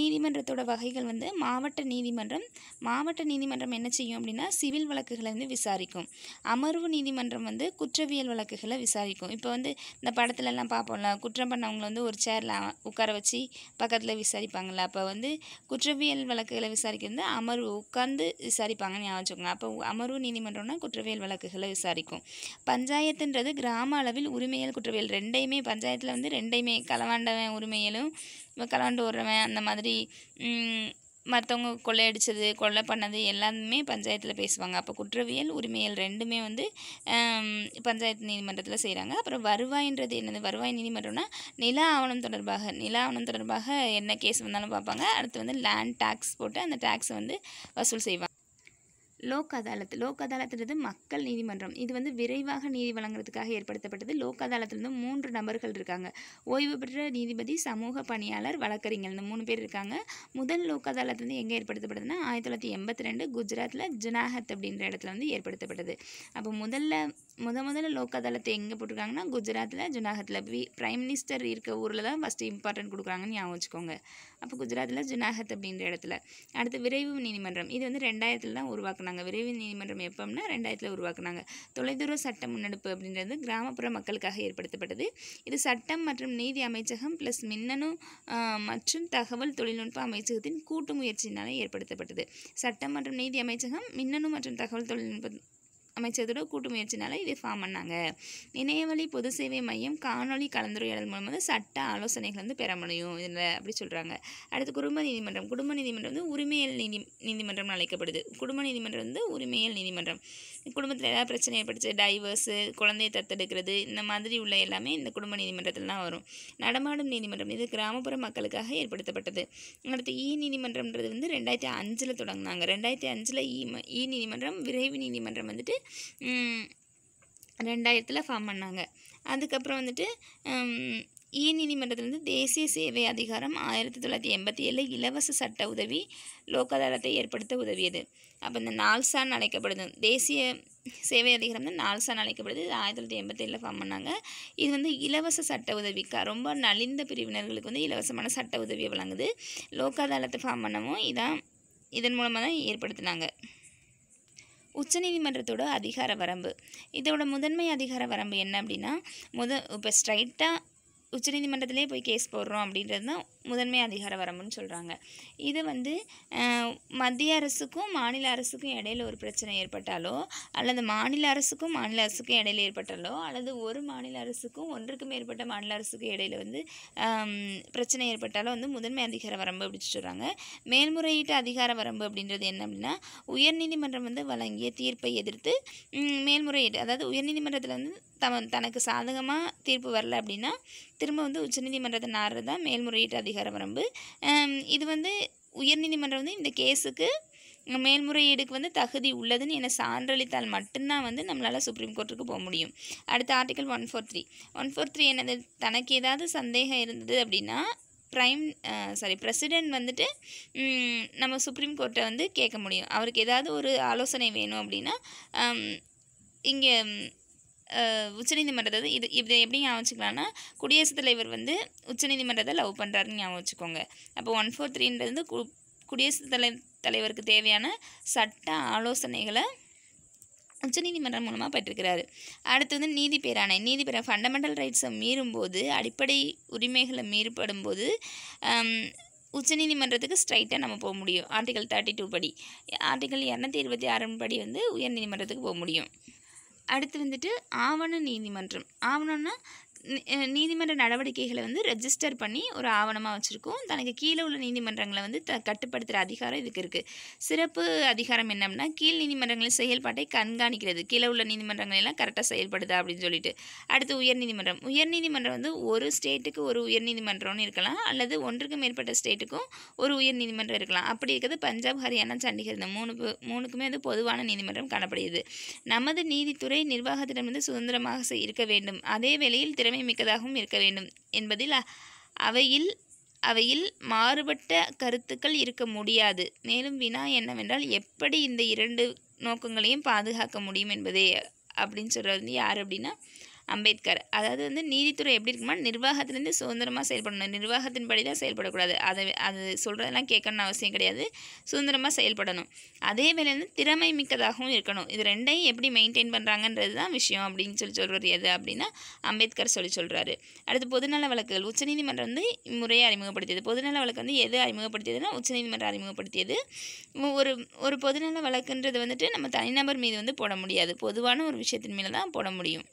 நீதிமன்றத்தோட வகைகள் வந்து மாவட்ட நீதிமன்றம் மாவட்ட நீதிமன்றம் என்ன செய்யும் அப்படின்னா சிவில் வழக்குகளை வந்து விசாரிக்கும். அமர்வு நீதிமன்றம் வந்து குற்றவியல் வழக்குகளை விசாரிக்கும். இப்போ வந்து இந்த படத்துலலாம் பார்ப்போம்ல குற்றம் பண்ணவங்களை வந்து ஒரு சேரில் உட்கார வச்சு பக்கத்தில் விசாரிப்பாங்கள்ல அப்போ வந்து குற்றவியல் வழக்குகளை விசாரிக்கிறது அமர்வு உட்கார்ந்து விசாரிப்பாங்கன்னு ஞாபகம் வச்சுக்கோங்க. அப்போ அமர்வு நீதிமன்றம்னா குற்றவியல் வழக்குகளை விசாரிக்கும். பஞ்சாயத்துன்றது கிராம அளவில் உரிமையல் குற்றவியல். ரெண்டையுமே பஞ்சாயத்தில் வந்து ரெண்டையுமே களவாண்டவன் உரிமையலும் இப்போ கலாண்டு ஓடுறவன் அந்த மாதிரி மற்றவங்க கொள்ளையடித்தது கொள்ளை பண்ணது எல்லாமே பஞ்சாயத்தில் பேசுவாங்க. அப்போ குற்றவியல் உரிமையல் ரெண்டுமே வந்து பஞ்சாயத்து நீதிமன்றத்தில் செய்கிறாங்க அப்புறம் வருவாயின்றது என்னது? வருவாய் நீதிமன்றம்னா நில ஆவணம் தொடர்பாக நில ஆவணம் தொடர்பாக என்ன கேஸ் வந்தாலும் பார்ப்பாங்க. அடுத்து வந்து லேண்ட் டேக்ஸ் போட்டு அந்த டேக்ஸை வந்து வசூல் செய்வாங்க. லோக் அதாலத் லோக் அதாலத்துன்றது மக்கள் நீதிமன்றம். இது வந்து விரைவாக நீதி வழங்குறதுக்காக ஏற்படுத்தப்பட்டது. லோக் அதாலத்தில் வந்து மூன்று நபர்கள் இருக்காங்க. ஓய்வு பெற்ற நீதிபதி சமூக பணியாளர் வழக்கறிஞர் இந்த மூணு பேர் இருக்காங்க. முதல் லோக் அதாலத் வந்து எங்கே ஏற்படுத்தப்பட்டதுன்னா ஆயிரத்தி தொள்ளாயிரத்தி எண்பத்தி ரெண்டு குஜராத்தில் ஜுனாகத் அப்படின்ற இடத்துல வந்து ஏற்படுத்தப்பட்டது. அப்போ முதல்ல முத முதல்ல லோக் அதாலத்தை எங்கே போட்டிருக்காங்கன்னா குஜராத்தில் ஜுனாகத்தில் வி பிரைம் மினிஸ்டர் இருக்க ஊரில் தான் ஃபஸ்ட்டு இம்பார்ட்டன்ட் கொடுக்குறாங்கன்னு ஞாபகம் வச்சுக்கோங்க. அப்போ குஜராத்தில் ஜுனாகத் அப்படின்ற இடத்துல. அடுத்து விரைவு நீதிமன்றம். இது வந்து ரெண்டாயிரத்தில் தான் உருவாக்குனாங்க. விரைவு நீதிமன்றம் எப்போம்னா ரெண்டாயிரத்தில் உருவாக்குனாங்க. தொலைதூர சட்ட முன்னெடுப்பு அப்படின்றது கிராமப்புற மக்களுக்காக ஏற்படுத்தப்பட்டது. இது சட்டம் மற்றும் நீதி அமைச்சகம் ப்ளஸ் மின்னணு மற்றும் தகவல் தொழில்நுட்ப அமைச்சகத்தின் கூட்டு முயற்சியினால் ஏற்படுத்தப்பட்டது. சட்டம் மற்றும் நீதி அமைச்சகம் மின்னணு மற்றும் தகவல் தொழில்நுட்ப அமைச்சகத்தோட கூட்டு முயற்சினால இது ஃபார்ம் பண்ணாங்க. இணையவழி பொது சேவை மையம் காணொளி கலந்துரையாடல் மூலம் வந்து சட்ட ஆலோசனைகள் வந்து பெற முடியும். இதில் அப்படி சொல்கிறாங்க அடுத்து குடும்ப நீதிமன்றம். குடும்ப நீதிமன்றம் வந்து உரிமையல் நீதி நீதிமன்றம் அழைக்கப்படுது. குடும்ப நீதிமன்றம் வந்து உரிமையல் நீதிமன்றம். குடும்பத்தில் ஏதாவது பிரச்சனை ஏற்பட்டுச்சு டைவர்ஸு குழந்தையை தத்தெடுக்கிறது இந்த மாதிரி உள்ள எல்லாமே இந்த குடும்ப நீதிமன்றத்தில் தான் வரும். நடமாடும் நீதிமன்றம் இது கிராமப்புற மக்களுக்காக ஏற்படுத்தப்பட்டது. அடுத்து இ நீதிமன்றம்ன்றது வந்து ரெண்டாயிரத்தி அஞ்சில் தொடங்கினாங்க. ரெண்டாயிரத்தி அஞ்சில் இ ம- இ நீதிமன்றம் விரைவு நீதிமன்றம் வந்துட்டு ரெண்டாயிரத்தில் ஃபார்ம் பண்ணாங்க. அதுக்கப்புறம் வந்துட்டு ம், இ நீதிமன்றத்தில் வந்து தேசிய சேவை அதிகாரம் ஆயிரத்தி தொள்ளாயிரத்தி எண்பத்தி ஏழில் இலவச சட்ட உதவி லோக் ஏற்படுத்த உதவியது. அப்போ இந்த நால்சான்னு அழைக்கப்படுது. தேசிய சேவை அதிகாரம் வந்து நால்சான்னு அழைக்கப்படுது. இது ஆயிரத்தி தொள்ளாயிரத்தி எண்பத்தேழில் ஃபார்ம் பண்ணாங்க. இது வந்து இலவச சட்ட உதவி. க- ரொம்ப நலிந்த பிரிவினர்களுக்கு வந்து இலவசமான சட்ட உதவியை வழங்குது. லோக் ஃபார்ம் பண்ணவும் இதான் இதன் மூலமாக தான் ஏற்படுத்தினாங்க. உச்சநீதிமன்றத்தோட அதிகார வரம்பு. இதோட முதன்மை அதிகார வரம்பு என்ன அப்படின்னா முத இப்போ ஸ்ட்ரைட்டாக உச்சநீதிமன்றத்திலே போய் கேஸ் போடுறோம் அப்படின்றது தான் முதன்மை அதிகார வரம்புன்னு சொல்கிறாங்க இது வந்து மத்திய அரசுக்கும் மாநில அரசுக்கும் இடையில ஒரு பிரச்சனை ஏற்பட்டாலோ அல்லது மாநில அரசுக்கும் மாநில அரசுக்கும் இடையில ஏற்பட்டாலோ அல்லது ஒரு மாநில அரசுக்கும் ஒன்றுக்கு மேற்பட்ட மாநில அரசுக்கும் இடையில வந்து பிரச்சனை ஏற்பட்டாலோ வந்து முதன்மை அதிகார வரம்பு அப்படின்னு சொல்கிறாங்க மேல்முறையீட்டு அதிகார வரம்பு அப்படின்றது என்ன அப்படின்னா உயர்நீதிமன்றம் வந்து வழங்கிய தீர்ப்பை எதிர்த்து மேல்முறையீடு அதாவது உயர்நீதிமன்றத்தில் வந்து தம தனக்கு சாதகமாக தீர்ப்பு வரல அப்படின்னா திரும்ப வந்து உச்சநீதிமன்றத்தை நாடுறது தான் மேல்முறையீட்டு அதிகார வரம்பு. இது வந்து உயர்நீதிமன்றம் வந்து இந்த கேஸுக்கு மேல்முறையீடுக்கு வந்து தகுதி உள்ளதுன்னு என சான்றளித்தால் மட்டும்தான் வந்து நம்மளால் சுப்ரீம் கோர்ட்டுக்கு போக முடியும். அடுத்த article one four three one four three என்னது? தனக்கு ஏதாவது சந்தேகம் இருந்தது அப்படின்னா ப்ரைம் சாரி பிரசிடென்ட் வந்துட்டு நம்ம சுப்ரீம் கோர்ட்டை வந்து கேட்க முடியும். அவருக்கு ஏதாவது ஒரு ஆலோசனை வேணும் அப்படின்னா இங்கே உச்சநீதிமன்றத்தை இது இது எப்படி ஞாபகம் வச்சுக்கலாம்னா குடியரசுத் தலைவர் வந்து உச்சநீதிமன்றத்தை லவ் பண்ணுறாருன்னு ஞாபகம் வச்சுக்கோங்க. அப்போ ஒன் ஃபோர் த்ரீன்றது வந்து கு குடியரசுத் தலை தலைவருக்கு தேவையான சட்ட ஆலோசனைகளை உச்சநீதிமன்றம் மூலமாக பெற்றிருக்கிறாரு. அடுத்து வந்து நீதி பேராணை. நீதி பேர ஃபண்டமெண்டல் ரைட்ஸை மீறும்போது அடிப்படை உரிமைகளை மீறப்படும் போது உச்சநீதிமன்றத்துக்கு ஸ்ட்ரைட்டாக நம்ம போக முடியும். ஆர்டிகல் தேர்ட்டி டூ படி. ஆர்டிகல் இரநூத்தி இருபத்தி ஆறு படி வந்து உயர்நீதிமன்றத்துக்கு போக முடியும். அடுத்து வந்துட்டு ஆவண நீதிமன்றம். ஆவணம்னா நீதிமன்ற நடவடிக்கைகளை வந்து ரெஜிஸ்டர் பண்ணி ஒரு ஆவணமாக வச்சுருக்கோம். தனக்கு கீழே உள்ள நீதிமன்றங்களை வந்து த கட்டுப்படுத்துகிற அதிகாரம் இதுக்கு இருக்குது சிறப்பு அதிகாரம் என்னம்னா கீழ் நீதிமன்றங்களின் செயல்பாட்டை கண்காணிக்கிறது. கீழே உள்ள நீதிமன்றங்கள் எல்லாம் கரெக்டாக செயல்படுதா அப்படின்னு சொல்லிட்டு. அடுத்து உயர்நீதிமன்றம் உயர்நீதிமன்றம் வந்து ஒரு ஸ்டேட்டுக்கு ஒரு உயர்நீதிமன்றம்னு இருக்கலாம். அல்லது ஒன்றுக்கு மேற்பட்ட ஸ்டேட்டுக்கும் ஒரு உயர்நீதிமன்றம் இருக்கலாம். அப்படி இருக்கிறது பஞ்சாப் ஹரியானா சண்டிகர். இந்த மூணு மூணுக்குமே வந்து பொதுவான நீதிமன்றம் காணப்படுகிறது. நமது நீதித்துறை நிர்வாகத்திடமிருந்து சுதந்திரமாக இருக்க வேண்டும். அதே வேளையில் திறமை மிக்கதாகவும் இருக்க வேண்டும். என்பதில் அவையில் அவையில் மாறுபட்ட கருத்துக்கள் இருக்க முடியாது. மேலும் வினா என்னவென்றால் எப்படி இந்த இரண்டு நோக்கங்களையும் பாதுகாக்க முடியும் என்பதே அப்படின்னு சொல்கிறது வந்து யார் அப்படின்னா அம்பேத்கர். அதாவது வந்து நீதித்துறை எப்படி இருக்குமா நிர்வாகத்திலேருந்து சுதந்திரமாக செயல்படணும். நிர்வாகத்தின் படி தான் செயல்படக்கூடாது. அதை அது சொல்கிறதெல்லாம் கேட்கணும்னு அவசியம் கிடையாது. சுதந்திரமாக செயல்படணும். அதே வேலை வந்து திறமை மிக்கதாகவும் இருக்கணும். இது ரெண்டையும் எப்படி மெயின்டைன் பண்ணுறாங்கன்றது தான் விஷயம் அப்படின்னு சொல்லி சொல்கிறது எது அப்படின்னா அம்பேத்கர் சொல்லி சொல்கிறாரு அடுத்து பொதுநல வழக்குகள். உச்சநீதிமன்றம் வந்து முறையை அறிமுகப்படுத்தியது. பொதுநல வழக்கு வந்து எது அறிமுகப்படுத்தியதுன்னா உச்சநீதிமன்றம் அறிமுகப்படுத்தியது. ஒரு ஒரு பொதுநல வழக்குன்றது வந்துட்டு நம்ம தனிநபர் மீது வந்து போட முடியாது. பொதுவான ஒரு விஷயத்தின் மேலே தான் போட முடியும்.